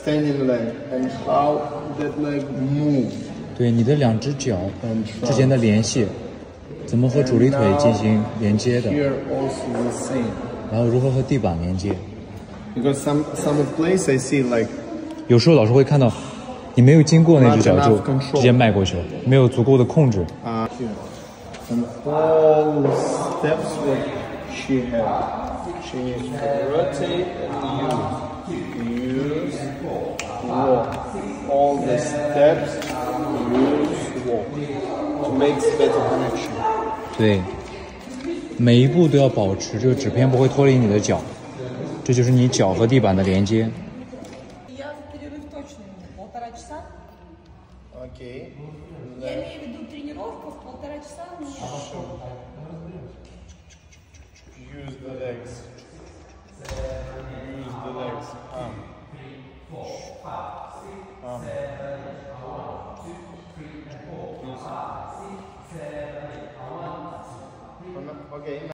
standing leg and how that leg move. 对你的两只脚之间的联系，怎么和主力腿进行连接的.然后如何和地板连接。Because some some place I see like 有时候老师会看到，你没有经过那只脚就直接迈过去了，没有足够的控制。uh, here. And all the steps that she had. She rotate and use. Use, walk. All the steps, use, walk. To make better connection. 对，每一步都要保持这个纸片不会脱离你的脚，这就是你脚和地板的连接。 Я в перерыв точно не полтора часа. Okay. Я имею в виду тренировку в полтора часа. мне Use the legs. Use the legs. four, five, six, um. seven, eight, one, two, three, and. Okay.